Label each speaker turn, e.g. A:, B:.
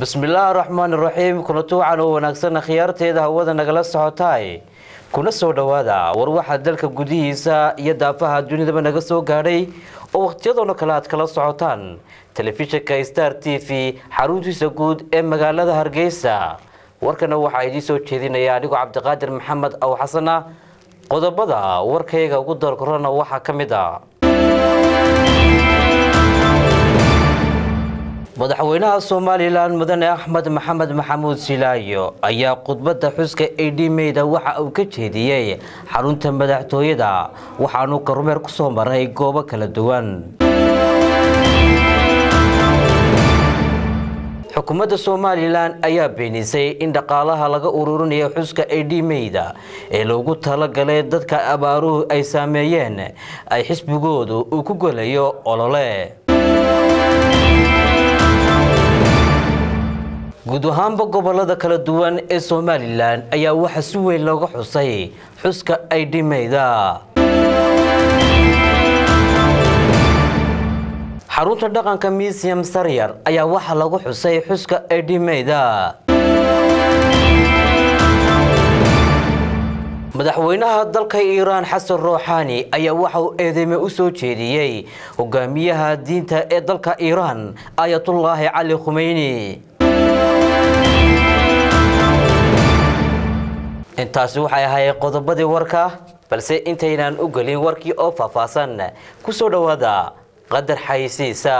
A: bismillaahi raxmaani raxiim kulanti wacan oo wanaagsan khiyaarteeda hawada nagala socotaay kuna soo dhowaada war waxaa dalka gudihiisa iyo daafaha dunidaba naga soo gaadhay oo wakhtiyadoona kale aad kala socotaan. Telefishinka star t v xaruntiisa guud ee magaalada hargeysa. Warkana waxaa idiin soo jeedinaya anigoo cabdiqaadir maxamed aw xasana. Qodobada warkayga ugu doorkorana waxaa ka mid a madaxweynaha somalilan mudane axmed maxamed maxamuud silaayo ayaa khudbadda xuska edhimeyda waxa uu ka jeediyey xarunta madaxtooyada waxaanu kormeer ku soo maray goobo kala duwan. Xukuumadda somalilan ayaa beenisay in dhaqaalaha laga ururinayo xuska edhimeyda ee loogu talagalay dadka abaaruhu ay saameeyeen ay xisbigoodu uu ku golayo olole guud ahaanba gobollada kala duwan ee somalilan ayaa waxaa si weyn looga xusay xuska aydhimeyda xarunta dhaqanka museum saryar ayaa waxaa lagu xusay xuska aydhimeyda madaxweynaha dalka iiraan xasan ruuxaani ayaa waxa uu eedeyme u soo jeediyey hogaamiyaha diinta ee dalka iiraan aayatullaahi cali khumeyni intaasi waxay ahaayeen qodobadii warka balse intaynaan u gelin warkii oo faahfaahsan. Ku soo dhowaada qadar xaysiisa